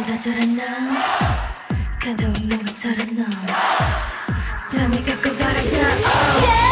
쏟아져란 너. 가다운 놈처럼 너. 담이 갖고 바라자. Oh.